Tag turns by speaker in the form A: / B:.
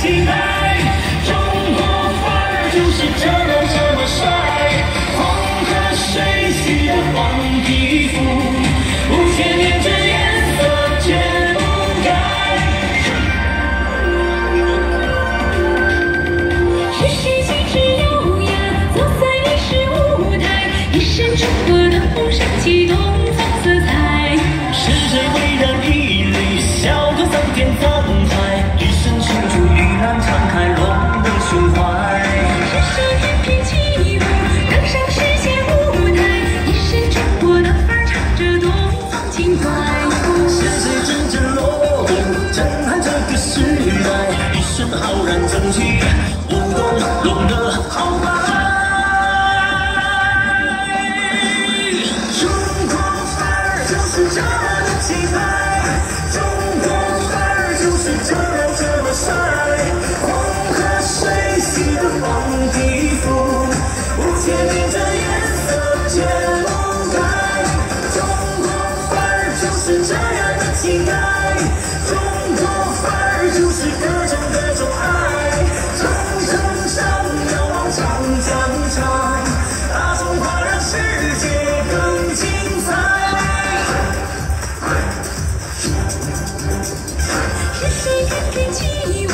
A: 期待中国范儿就是这么这么帅黄河水洗的黄皮肤五千年之颜色绝不改。
B: 是谁举止优雅走在历史舞台一身中国的红升起东
A: 浩然正气舞动龙的豪迈。中国范儿就是这天气。